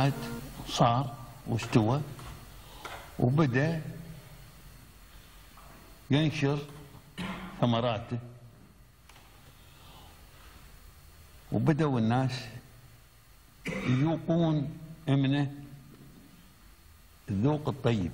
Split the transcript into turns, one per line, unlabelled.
عاد صار واستوى وبدأ ينشر ثمراته. وبدأوا الناس يذوقون منه الذوق الطيب.